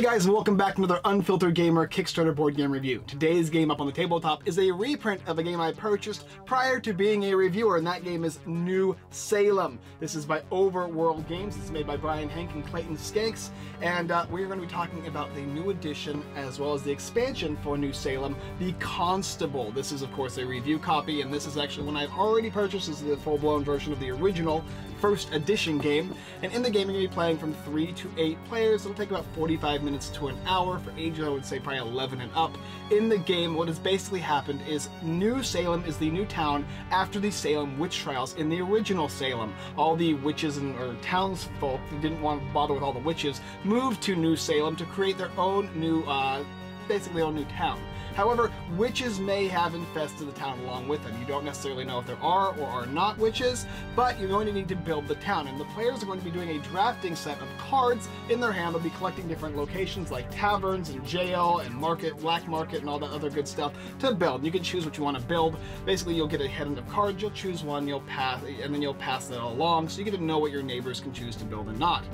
Hey guys, and welcome back to another Unfiltered Gamer Kickstarter board game review. Today's game up on the tabletop is a reprint of a game I purchased prior to being a reviewer, and that game is New Salem. This is by Overworld Games. It's made by Brian Henk and Clayton Skancke, and uh, we're going to be talking about the new edition as well as the expansion for New Salem, the Constable. This is, of course, a review copy, and this is actually one I've already purchased. This is the full-blown version of the original first edition game, and in the game you're going to be playing from 3 to 8 players. It'll take about 45 45 minutes to an hour. For ages, I would say probably 11 and up. In the game, what has basically happened is New Salem is the new town after the Salem witch trials in the original Salem. All the witches and or townsfolk who didn't want to bother with all the witches moved to New Salem to create their own new, uh, basically their own new town. However, witches may have infested the town along with them. You don't necessarily know if there are or are not witches, but you're going to need to build the town. And the players are going to be doing a drafting set of cards in their hand. They'll be collecting different locations like taverns and jail and market, black market, and all that other good stuff to build. You can choose what you want to build. Basically, you'll get a hand of cards, you'll choose one, you'll pass, and then you'll pass that along so you get to know what your neighbors can choose to build and not.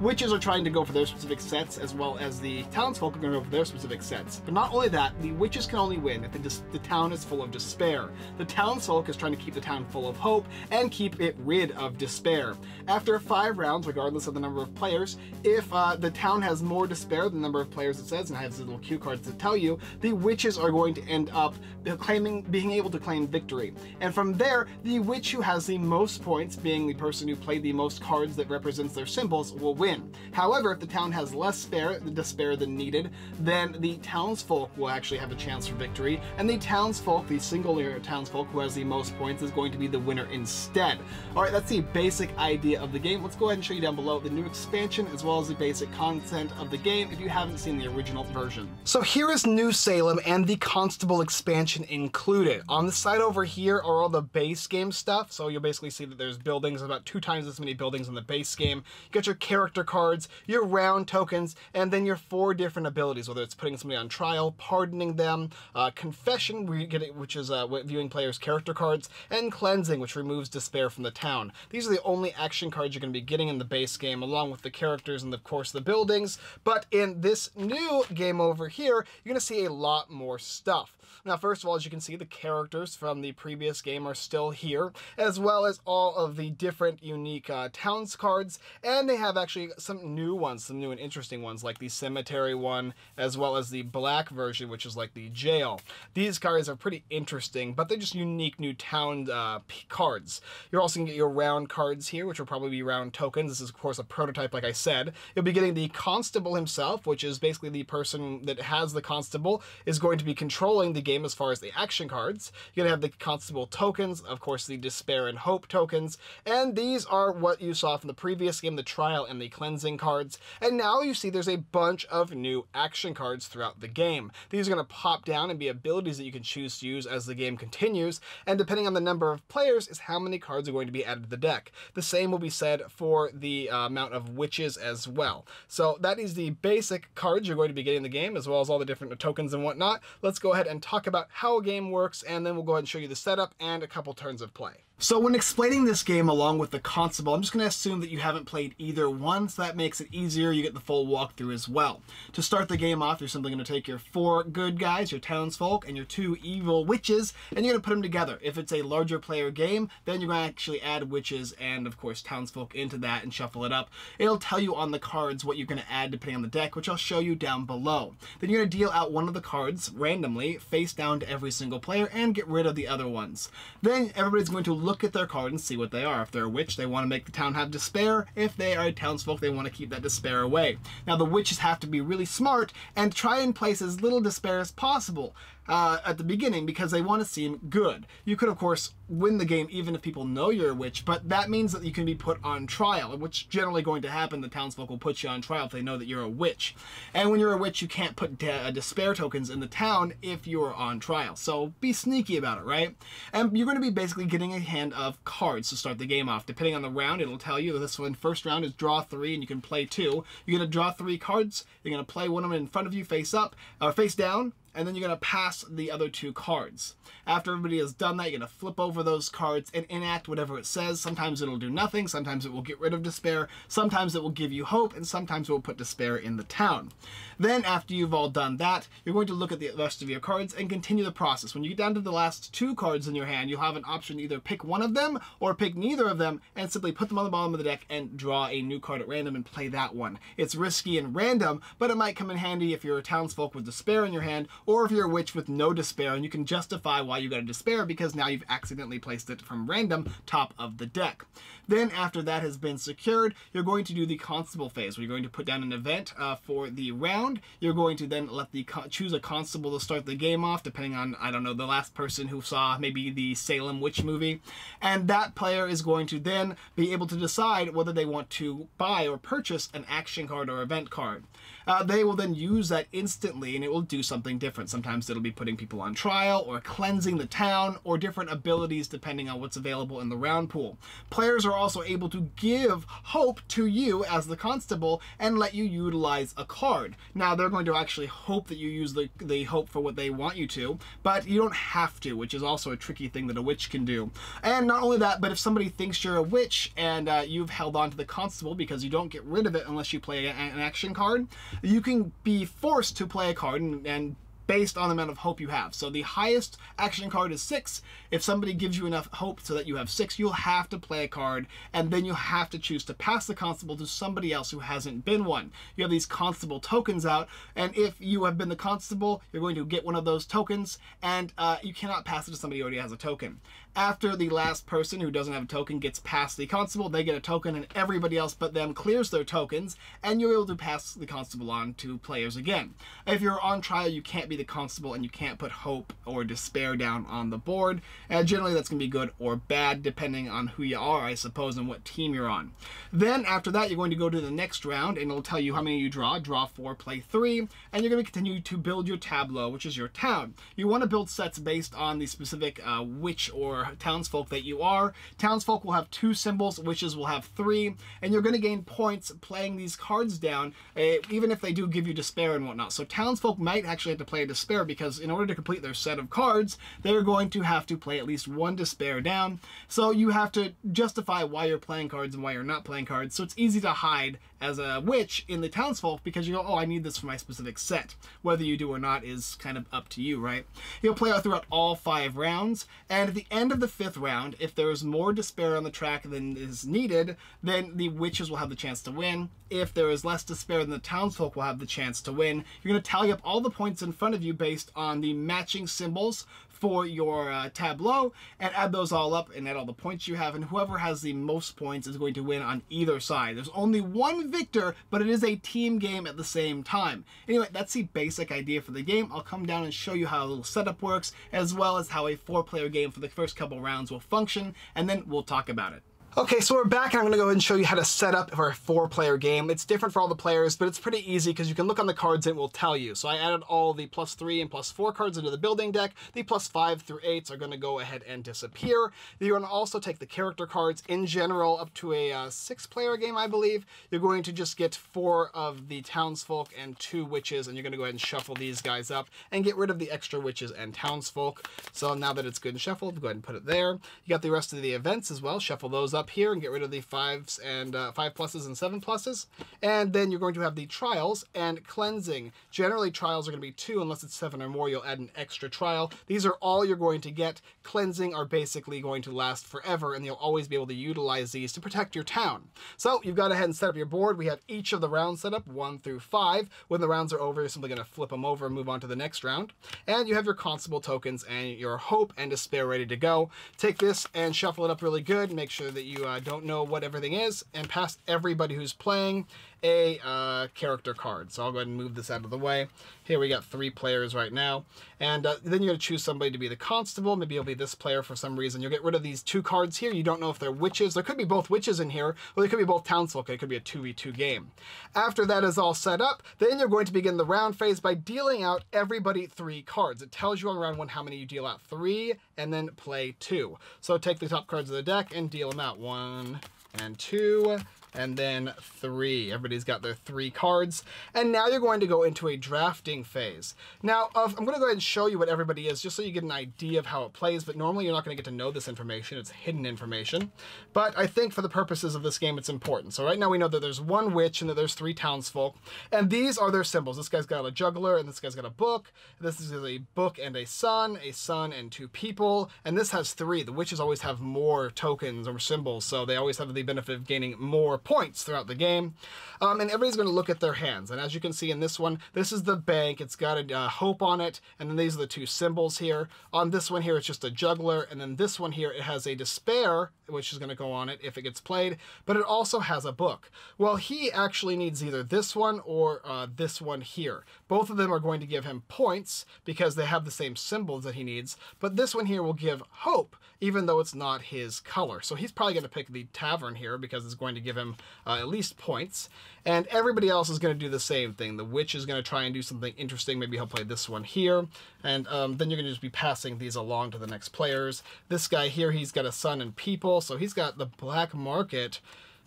Witches are trying to go for their specific sets as well as the townsfolk are going to go for their specific sets. But not only that, the witches can only win if the, the town is full of despair. The townsfolk is trying to keep the town full of hope and keep it rid of despair. After five rounds, regardless of the number of players, if uh, the town has more despair than the number of players it says, and has little cue cards to tell you, the witches are going to end up claiming, being able to claim victory. And from there, the witch who has the most points, being the person who played the most cards that represents their symbols, will win. However, if the town has less spare, despair than needed, then the townsfolk will actually have a chance for victory, and the townsfolk, the single townsfolk who has the most points, is going to be the winner instead. Alright, that's the basic idea of the game. Let's go ahead and show you down below the new expansion as well as the basic content of the game if you haven't seen the original version. So here is New Salem and the Constable expansion included. On the side over here are all the base game stuff, so you'll basically see that there's buildings, about two times as many buildings in the base game. You got your character cards, your round tokens, and then your four different abilities, whether it's putting somebody on trial, pardoning them, uh, Confession, which is uh, viewing players' character cards, and Cleansing, which removes despair from the town. These are the only action cards you're going to be getting in the base game, along with the characters and, of course, the buildings. But in this new game over here, you're going to see a lot more stuff. Now, first of all, as you can see, the characters from the previous game are still here, as well as all of the different unique uh, towns cards, and they have actually some new ones, some new and interesting ones, like the cemetery one, as well as the black version, which is like the jail. These cards are pretty interesting, but they're just unique new town uh, cards. You're also going to get your round cards here, which will probably be round tokens. This is, of course, a prototype, like I said. You'll be getting the constable himself, which is basically the person that has the constable, is going to be controlling the game as far as the action cards. You're going to have the Constable tokens, of course the Despair and Hope tokens, and these are what you saw from the previous game, the Trial and the Cleansing cards. And now you see there's a bunch of new action cards throughout the game. These are going to pop down and be abilities that you can choose to use as the game continues, and depending on the number of players is how many cards are going to be added to the deck. The same will be said for the uh, amount of witches as well. So that is the basic cards you're going to be getting in the game, as well as all the different tokens and whatnot. Let's go ahead and talk about how a game works, and then we'll go ahead and show you the setup and a couple turns of play. So when explaining this game along with the Constable, I'm just going to assume that you haven't played either one, so that makes it easier. You get the full walkthrough as well. To start the game off, you're simply going to take your four good guys, your townsfolk, and your two evil witches, and you're going to put them together. If it's a larger player game, then you're going to actually add witches and, of course, townsfolk into that and shuffle it up. It'll tell you on the cards what you're going to add depending on the deck, which I'll show you down below. Then you're going to deal out one of the cards randomly, face down to every single player, and get rid of the other ones. Then everybody's going to look at their card and see what they are. If they're a witch, they want to make the town have despair. If they are a townsfolk, they want to keep that despair away. Now, the witches have to be really smart and try and place as little despair as possible uh, at the beginning because they want to seem good. You could, of course, win the game even if people know you're a witch, but that means that you can be put on trial, which generally going to happen. The townsfolk will put you on trial if they know that you're a witch. And when you're a witch, you can't put uh, despair tokens in the town if you're on trial. So be sneaky about it, right? And you're going to be basically getting a hand of cards to start the game off. Depending on the round, it'll tell you that this one first round is draw three and you can play two. You're going to draw three cards. You're going to play one of them in front of you face up, or face down, and then you're going to pass the other two cards. After everybody has done that, you're going to flip over those cards and enact whatever it says. Sometimes it'll do nothing, sometimes it will get rid of despair, sometimes it will give you hope, and sometimes it will put despair in the town. Then, after you've all done that, you're going to look at the rest of your cards and continue the process. When you get down to the last two cards in your hand, you'll have an option to either pick one of them or pick neither of them and simply put them on the bottom of the deck and draw a new card at random and play that one. It's risky and random, but it might come in handy if you're a townsfolk with despair in your hand or if you're a witch with no despair and you can justify why you got a despair because now you've accidentally placed it from random top of the deck. Then after that has been secured, you're going to do the constable phase where you're going to put down an event uh, for the round. You're going to then let the choose a constable to start the game off, depending on, I don't know, the last person who saw maybe the Salem Witch movie. And that player is going to then be able to decide whether they want to buy or purchase an action card or event card. Uh, they will then use that instantly and it will do something different. Sometimes it'll be putting people on trial or cleansing the town or different abilities depending on what's available in the round pool. Players are also able to give hope to you as the constable and let you utilize a card. Now they're going to actually hope that you use the, the hope for what they want you to, but you don't have to, which is also a tricky thing that a witch can do. And not only that, but if somebody thinks you're a witch and uh, you've held on to the constable because you don't get rid of it unless you play an action card, you can be forced to play a card and, and based on the amount of hope you have. So the highest action card is six. If somebody gives you enough hope so that you have six, you'll have to play a card, and then you have to choose to pass the constable to somebody else who hasn't been one. You have these constable tokens out, and if you have been the constable, you're going to get one of those tokens, and uh, you cannot pass it to somebody who already has a token. After the last person who doesn't have a token gets past the constable, they get a token, and everybody else but them clears their tokens, and you're able to pass the constable on to players again. If you're on trial, you can't be the constable and you can't put hope or despair down on the board. And generally that's going to be good or bad depending on who you are, I suppose, and what team you're on. Then after that, you're going to go to the next round and it'll tell you how many you draw. Draw four, play three, and you're going to continue to build your tableau, which is your town. You want to build sets based on the specific uh, witch or townsfolk that you are. Townsfolk will have two symbols, witches will have three, and you're going to gain points playing these cards down, uh, even if they do give you despair and whatnot. So townsfolk might actually have to play a despair because in order to complete their set of cards, they're going to have to play at least one despair down. So you have to justify why you're playing cards and why you're not playing cards. So it's easy to hide as a witch in the townsfolk because you go, oh, I need this for my specific set. Whether you do or not is kind of up to you, right? You'll play out throughout all five rounds, and at the end of the fifth round, if there is more despair on the track than is needed, then the witches will have the chance to win. If there is less despair, then the townsfolk will have the chance to win. You're going to tally up all the points in front of you based on the matching symbols for your uh, tableau and add those all up and add all the points you have and whoever has the most points is going to win on either side. There's only one victor but it is a team game at the same time. Anyway that's the basic idea for the game. I'll come down and show you how a little setup works as well as how a four player game for the first couple rounds will function and then we'll talk about it. Okay, so we're back and I'm gonna go ahead and show you how to set up a four player game. It's different for all the players, but it's pretty easy because you can look on the cards and it will tell you. So I added all the plus three and plus four cards into the building deck. The plus five through eights are gonna go ahead and disappear. You're gonna also take the character cards in general up to a uh, six player game, I believe. You're going to just get four of the townsfolk and two witches, and you're gonna go ahead and shuffle these guys up and get rid of the extra witches and townsfolk. So now that it's good and shuffled, go ahead and put it there. You got the rest of the events as well. Shuffle those up here and get rid of the fives and uh, five pluses and seven pluses. And then you're going to have the trials and cleansing. Generally, trials are going to be two unless it's seven or more. You'll add an extra trial. These are all you're going to get. Cleansing are basically going to last forever, and you'll always be able to utilize these to protect your town. So you've got ahead and set up your board. We have each of the rounds set up, one through five. When the rounds are over, you're simply going to flip them over and move on to the next round. And you have your constable tokens and your hope and despair ready to go. Take this and shuffle it up really good. Make sure that you uh, don't know what everything is, and pass everybody who's playing a uh, character card. So I'll go ahead and move this out of the way. Here we got three players right now. And uh, then you're going to choose somebody to be the constable. Maybe it'll be this player for some reason. You'll get rid of these two cards here. You don't know if they're witches. There could be both witches in here, or they could be both townsfolk. It could be a 2v2 game. After that is all set up, then you're going to begin the round phase by dealing out everybody three cards. It tells you on round one how many you deal out. Three, and then play two. So take the top cards of the deck and deal them out. One and two, and then three. Everybody's got their three cards. And now you're going to go into a drafting phase. Now, I'm going to go ahead and show you what everybody is just so you get an idea of how it plays, but normally you're not going to get to know this information. It's hidden information. But I think for the purposes of this game, it's important. So right now we know that there's one witch and that there's three townsfolk, and these are their symbols. This guy's got a juggler, and this guy's got a book. This is a book and a sun, a sun and two people, and this has three. The witches always have more tokens or symbols, so they always have the benefit of gaining more points throughout the game. Um, and everybody's going to look at their hands. And as you can see in this one, this is the bank. It's got a uh, hope on it. And then these are the two symbols here. On this one here, it's just a juggler. And then this one here, it has a despair, which is going to go on it if it gets played. But it also has a book. Well, he actually needs either this one or uh, this one here. Both of them are going to give him points because they have the same symbols that he needs. But this one here will give hope, even though it's not his color. So he's probably going to pick the tavern here because it's going to give him uh, at least points. And everybody else is going to do the same thing. The witch is going to try and do something interesting. Maybe he'll play this one here. And um, then you're going to just be passing these along to the next players. This guy here, he's got a sun and people. So he's got the black market.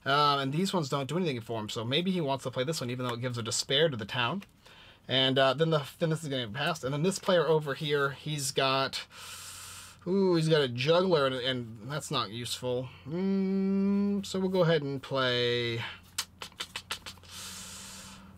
Uh, and these ones don't do anything for him. So maybe he wants to play this one, even though it gives a despair to the town. And uh, then the then this is going to be passed. And then this player over here, he's got... Ooh, he's got a juggler, and, and that's not useful. Mm, so we'll go ahead and play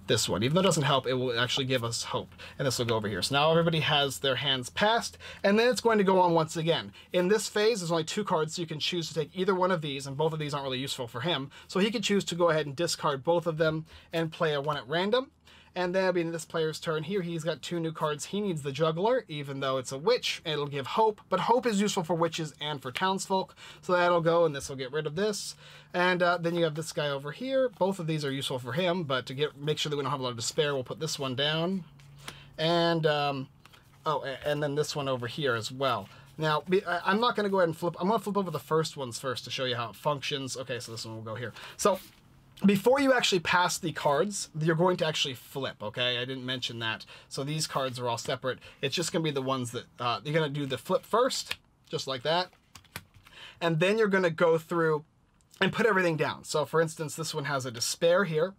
this one. Even though it doesn't help, it will actually give us hope. And this will go over here. So now everybody has their hands passed, and then it's going to go on once again. In this phase, there's only two cards, so you can choose to take either one of these, and both of these aren't really useful for him. So he could choose to go ahead and discard both of them and play a one at random. And then being this player's turn here, he's got two new cards. He needs the Juggler, even though it's a witch, it'll give hope. But hope is useful for witches and for townsfolk, so that'll go, and this will get rid of this. And uh, then you have this guy over here. Both of these are useful for him, but to get make sure that we don't have a lot of despair, we'll put this one down. And, um, oh, and then this one over here as well. Now, I'm not going to go ahead and flip. I'm going to flip over the first ones first to show you how it functions. Okay, so this one will go here. So before you actually pass the cards, you're going to actually flip, okay? I didn't mention that. So these cards are all separate. It's just going to be the ones that, uh, you're going to do the flip first, just like that. And then you're going to go through and put everything down. So for instance, this one has a despair here.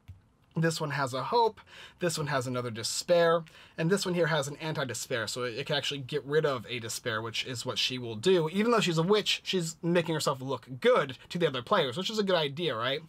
This one has a hope, this one has another despair, and this one here has an anti-despair, so it, can actually get rid of a despair, which is what she will do. Even though she's a witch, she's making herself look good to the other players, which is a good idea, right?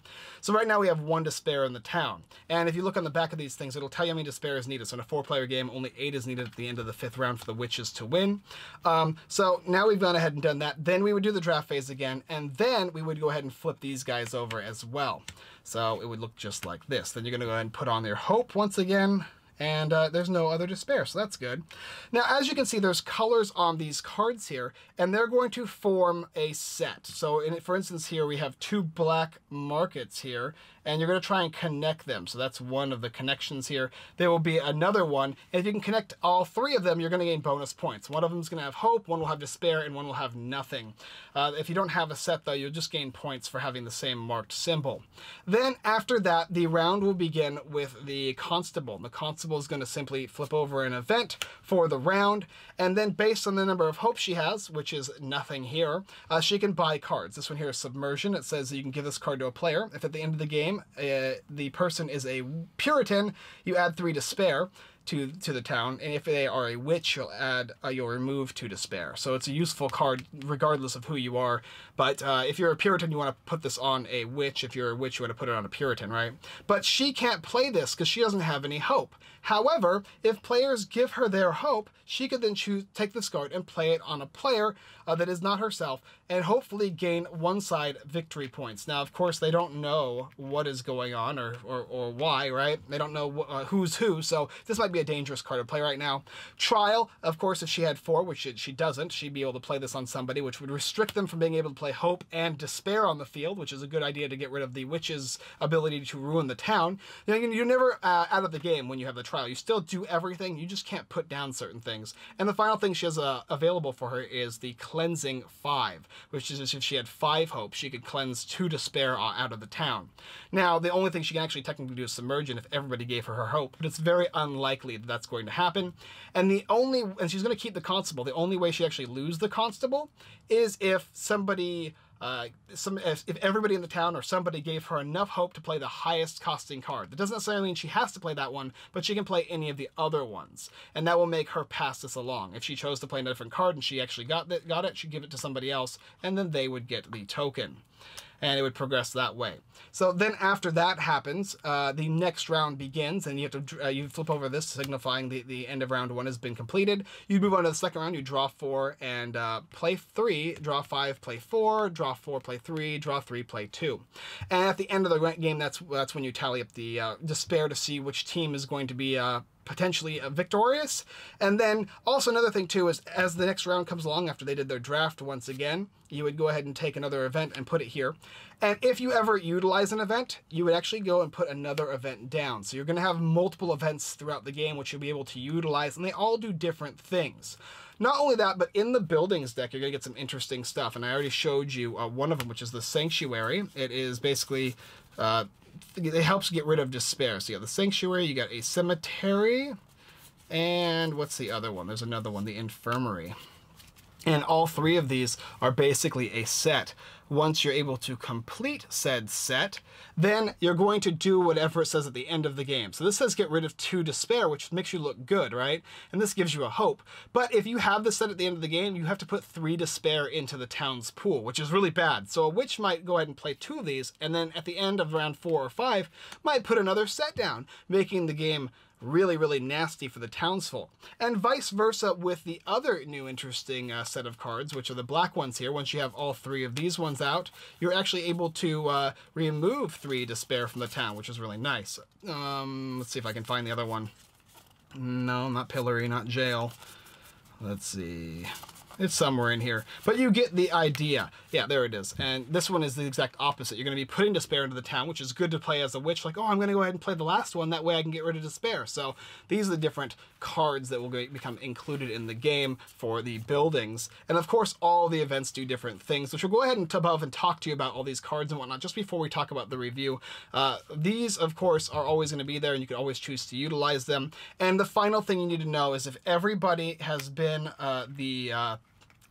So right now we have one despair in the town, and if you look on the back of these things, it'll tell you how many despair is needed. So in a four-player game, only eight is needed at the end of the fifth round for the witches to win. Um, so now we've gone ahead and done that. Then we would do the draft phase again, and then we would go ahead and flip these guys over as well. So it would look just like this. Then you're going to go ahead and put on their hope once again and uh, there's no other despair, so that's good. Now, as you can see, there's colors on these cards here, and they're going to form a set. So, in, for instance, here we have two black markets here, and you're going to try and connect them. So that's one of the connections here. There will be another one, and if you can connect all three of them, you're going to gain bonus points. One of them is going to have hope, one will have despair, and one will have nothing. Uh, if you don't have a set, though, you'll just gain points for having the same marked symbol. Then, after that, the round will begin with the constable. The constable is going to simply flip over an event for the round, and then based on the number of hopes she has, which is nothing here, uh, she can buy cards. This one here is Submersion. It says you can give this card to a player. If at the end of the game, uh, the person is a Puritan, you add three despair to to the town, and if they are a witch, you'll add uh, you'll remove two despair. So it's a useful card regardless of who you are. But uh, if you're a Puritan, you want to put this on a witch. If you're a witch, you want to put it on a Puritan, right? But she can't play this because she doesn't have any hope. However, if players give her their hope, she could then choose take this card and play it on a player uh, that is not herself, and hopefully gain one side victory points. Now, of course, they don't know what is going on or or, or why, right? They don't know uh, who's who, so this might be a dangerous card to play right now. Trial, of course, if she had four, which she, she doesn't, she'd be able to play this on somebody, which would restrict them from being able to play Hope and Despair on the field, which is a good idea to get rid of the witch's ability to ruin the town. You know, you're never uh, out of the game when you have the trial. You still do everything, you just can't put down certain things. And the final thing she has uh, available for her is the Cleansing 5, which is if she had 5 Hope, she could cleanse 2 Despair uh, out of the town. Now, the only thing she can actually technically do is Submersion if everybody gave her her Hope, but it's very unlikely that that's going to happen. And the only, and she's going to keep the Constable, the only way she actually lose the Constable is if somebody uh, some if, if everybody in the town or somebody gave her enough hope to play the highest costing card. That doesn't necessarily mean she has to play that one, but she can play any of the other ones, and that will make her pass this along. If she chose to play a different card and she actually got got it, she'd give it to somebody else, and then they would get the token and it would progress that way. So then after that happens, uh, the next round begins, and you have to uh, you flip over this, signifying the, the end of round one has been completed. You move on to the second round, you draw four and uh, play three, draw five, play four, draw four, play three, draw three, play two. And at the end of the game, that's that's when you tally up the uh, despair to see which team is going to be uh, potentially uh, victorious. And then also another thing too is as the next round comes along after they did their draft once again, you would go ahead and take another event and put it here. And if you ever utilize an event, you would actually go and put another event down. So you're going to have multiple events throughout the game which you'll be able to utilize and they all do different things. Not only that, but in the buildings deck, you're going to get some interesting stuff. And I already showed you uh, one of them, which is the Sanctuary. It is basically uh, it helps get rid of despair. So you got the sanctuary, you got a cemetery, and what's the other one? There's another one, the infirmary. And all three of these are basically a set. Once you're able to complete said set, then you're going to do whatever it says at the end of the game. So this says get rid of two despair, which makes you look good, right? And this gives you a hope. But if you have this set at the end of the game, you have to put three despair into the town's pool, which is really bad. So a witch might go ahead and play two of these, and then at the end of round four or five, might put another set down, making the game really, really nasty for the townsfolk. And vice versa with the other new interesting uh, set of cards, which are the black ones here. Once you have all three of these ones out, you're actually able to uh, remove three despair from the town, which is really nice. Um, let's see if I can find the other one. No, not pillory, not jail. Let's see. It's somewhere in here. But you get the idea. Yeah, there it is. And this one is the exact opposite. You're going to be putting Despair into the town, which is good to play as a witch. Like, oh, I'm going to go ahead and play the last one. That way I can get rid of Despair. So these are the different cards that will become included in the game for the buildings. And of course, all the events do different things, which we'll go ahead and above and talk to you about all these cards and whatnot just before we talk about the review. Uh, these, of course, are always going to be there and you can always choose to utilize them. And the final thing you need to know is if everybody has been uh, the uh,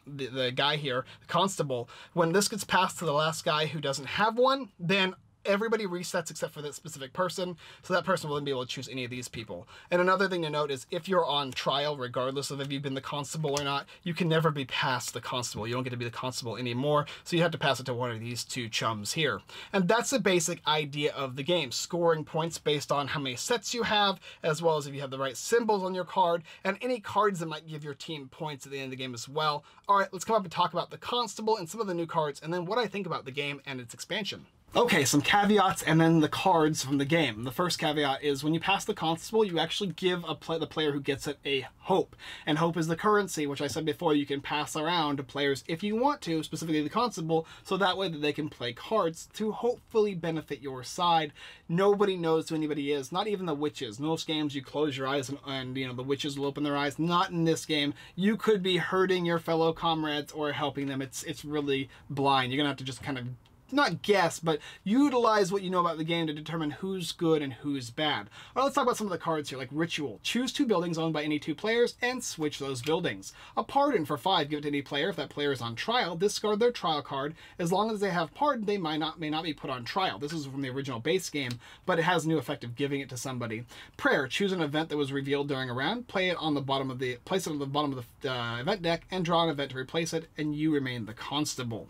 the, the guy here, the constable, when this gets passed to the last guy who doesn't have one, then everybody resets except for that specific person, so that person will then be able to choose any of these people. And another thing to note is if you're on trial, regardless of if you've been the constable or not, you can never be past the constable. You don't get to be the constable anymore, so you have to pass it to one of these two chums here. And that's the basic idea of the game, scoring points based on how many sets you have, as well as if you have the right symbols on your card, and any cards that might give your team points at the end of the game as well. All right, let's come up and talk about the constable and some of the new cards, and then what I think about the game and its expansion. Okay, some caveats and then the cards from the game. The first caveat is when you pass the constable, you actually give a play the player who gets it a hope. And hope is the currency, which I said before you can pass around to players if you want to, specifically the constable, so that way that they can play cards to hopefully benefit your side. Nobody knows who anybody is, not even the witches. Most games you close your eyes and, and you know the witches will open their eyes. Not in this game. You could be hurting your fellow comrades or helping them. It's it's really blind. You're gonna have to just kind of not guess, but utilize what you know about the game to determine who's good and who's bad. All right, let's talk about some of the cards here, like Ritual. Choose two buildings owned by any two players and switch those buildings. A Pardon for five, give it to any player. If that player is on trial, discard their trial card. As long as they have Pardon, they might not may not be put on trial. This is from the original base game, but it has a new effect of giving it to somebody. Prayer, choose an event that was revealed during a round, play it on the bottom of the, place it on the bottom of the uh, event deck, and draw an event to replace it, and you remain the constable.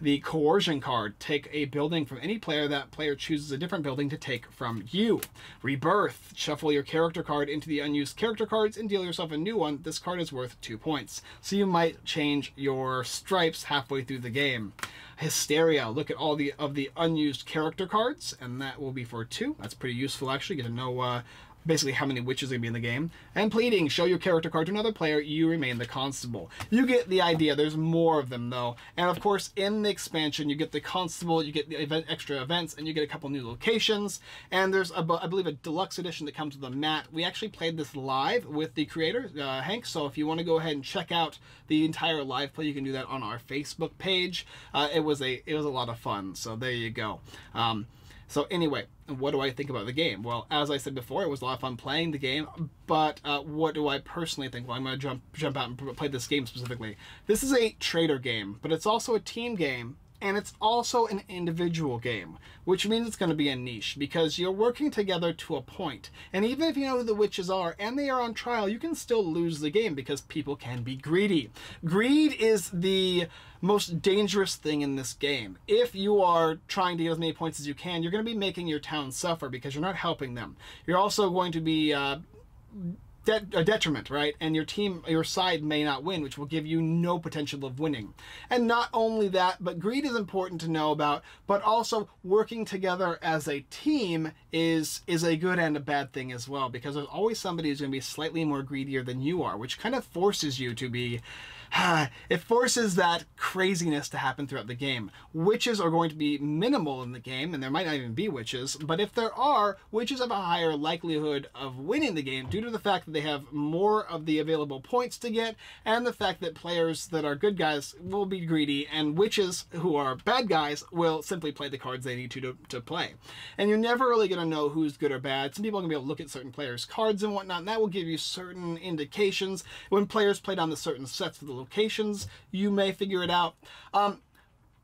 The Coercion card, take a building from any player. That player chooses a different building to take from you. Rebirth, shuffle your character card into the unused character cards and deal yourself a new one. This card is worth two points. So you might change your stripes halfway through the game. Hysteria, look at all the of the unused character cards, and that will be for two. That's pretty useful actually, get to know uh, basically how many witches are going to be in the game. And pleading, show your character card to another player, you remain the constable. You get the idea, there's more of them though. And of course, in the expansion, you get the constable, you get the event, extra events, and you get a couple new locations. And there's, a, I believe, a deluxe edition that comes with a mat. We actually played this live with the creator, uh, Henk, so if you want to go ahead and check out the entire live play, you can do that on our Facebook page. Uh, it was a it was a lot of fun, so there you go. Um, so anyway, what do I think about the game? Well, as I said before, it was a lot of fun playing the game, but uh, what do I personally think? Well, I'm going to jump jump out and play this game specifically. This is a trader game, but it's also a team game and it's also an individual game, which means it's going to be a niche because you're working together to a point. And even if you know who the witches are and they are on trial, you can still lose the game because people can be greedy. Greed is the most dangerous thing in this game. If you are trying to get as many points as you can, you're going to be making your town suffer because you're not helping them. You're also going to be uh, de a detriment, right? And your team, your side may not win, which will give you no potential of winning. And not only that, but greed is important to know about, but also working together as a team is is a good and a bad thing as well, because there's always somebody who's going to be slightly more greedier than you are, which kind of forces you to be it forces that craziness to happen throughout the game. Witches are going to be minimal in the game, and there might not even be witches, but if there are, witches have a higher likelihood of winning the game due to the fact that they have more of the available points to get, and the fact that players that are good guys will be greedy, and witches who are bad guys will simply play the cards they need to to, to play. And you're never really going to know who's good or bad. Some people are going to be able to look at certain players' cards and whatnot, and that will give you certain indications. When players play down the certain sets for the locations, you may figure it out. Um,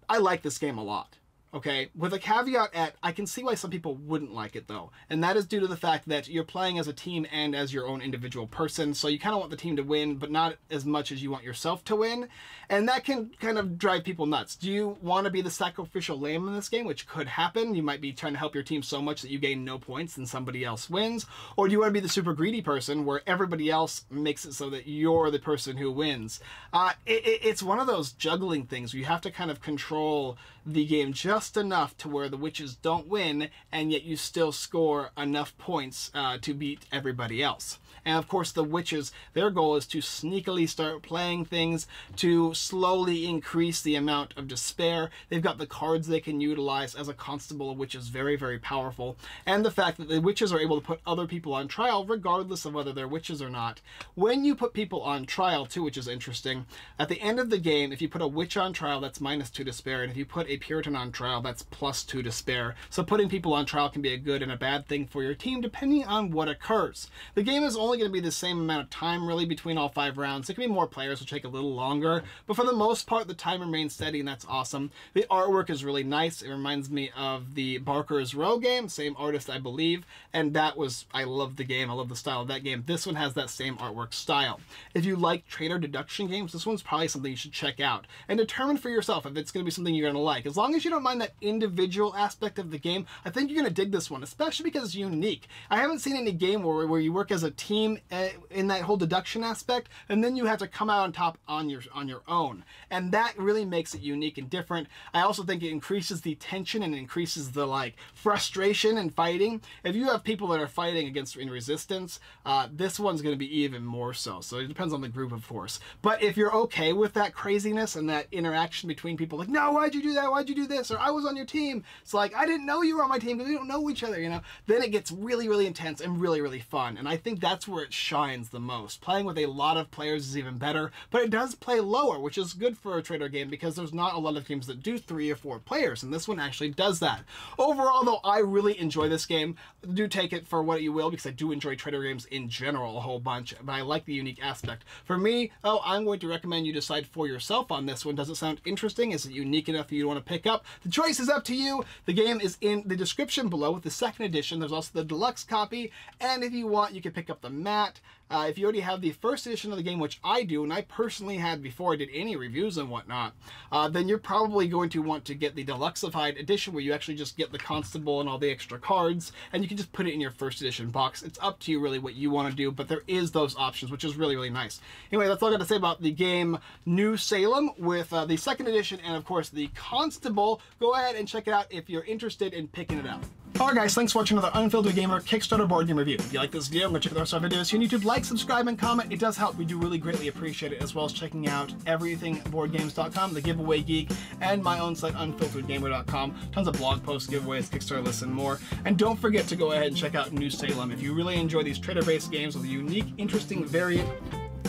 I like this game a lot. Okay, with a caveat at, I can see why some people wouldn't like it though, and that is due to the fact that you're playing as a team and as your own individual person, so you kind of want the team to win, but not as much as you want yourself to win, and that can kind of drive people nuts. Do you want to be the sacrificial lamb in this game, which could happen? You might be trying to help your team so much that you gain no points and somebody else wins, or do you want to be the super greedy person where everybody else makes it so that you're the person who wins? Uh, it, it, it's one of those juggling things where you have to kind of control the game just enough to where the witches don't win, and yet you still score enough points uh, to beat everybody else. And of course, the witches, their goal is to sneakily start playing things to slowly increase the amount of despair. They've got the cards they can utilize as a constable, which is very, very powerful. And the fact that the witches are able to put other people on trial, regardless of whether they're witches or not. When you put people on trial, too, which is interesting, at the end of the game, if you put a witch on trial, that's minus two despair. And if you put a Puritan on trial, that's plus two to spare. So putting people on trial can be a good and a bad thing for your team, depending on what occurs. The game is only going to be the same amount of time really between all five rounds. It can be more players, which take a little longer, but for the most part, the time remains steady, and that's awesome. The artwork is really nice. It reminds me of the Barker's Row game, same artist, I believe, and that was, I love the game. I love the style of that game. This one has that same artwork style. If you like trader deduction games, this one's probably something you should check out and determine for yourself if it's going to be something you're going to like. As long as you don't mind that individual aspect of the game, I think you're going to dig this one, especially because it's unique. I haven't seen any game where, where you work as a team uh, in that whole deduction aspect, and then you have to come out on top on your on your own, and that really makes it unique and different. I also think it increases the tension and increases the like frustration and fighting. If you have people that are fighting against in resistance, uh, this one's going to be even more so. So it depends on the group, of course. But if you're okay with that craziness and that interaction between people, like, no, why'd you do that? Why'd you do this? Or I was on your team. It's like I didn't know you were on my team because we don't know each other. You know. Then it gets really, really intense and really, really fun. And I think that's where it shines the most. Playing with a lot of players is even better, but it does play lower, which is good for a trader game because there's not a lot of games that do three or four players, and this one actually does that. Overall, though, I really enjoy this game. Do take it for what you will because I do enjoy trader games in general a whole bunch, but I like the unique aspect. For me, oh, I'm going to recommend you decide for yourself on this one. Does it sound interesting? Is it unique enough you want to pick up? The choice is up to you. The game is in the description below with the second edition. There's also the deluxe copy, and if you want, you can pick up the mat uh, if you already have the first edition of the game, which I do, and I personally had before I did any reviews and whatnot, uh, then you're probably going to want to get the deluxeified edition where you actually just get the constable and all the extra cards, and you can just put it in your first edition box. It's up to you really what you want to do, but there is those options, which is really, really nice. Anyway, that's all I got to say about the game New Salem with uh, the second edition and, of course, the constable. Go ahead and check it out if you're interested in picking it up. Alright guys, thanks for watching another Unfiltered Gamer Kickstarter board game review. If you like this video, go check out the rest of our videos here on YouTube. Like, subscribe, and comment. It does help. We do really greatly appreciate it, as well as checking out everythingboardgames.com, the Giveaway Geek, and my own site, unfilteredgamer.com. Tons of blog posts, giveaways, Kickstarter lists, and more. And don't forget to go ahead and check out New Salem. If you really enjoy these trader-based games with a unique, interesting variant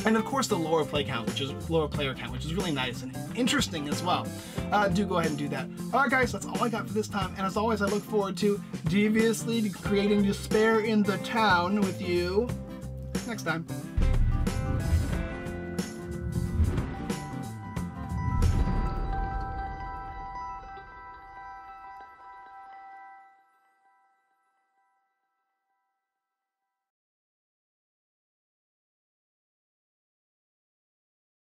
and of course the lower play count, which is lower player count, which is really nice and interesting as well. Uh, do go ahead and do that. Alright guys, that's all I got for this time, and as always I look forward to deviously creating despair in the town with you next time.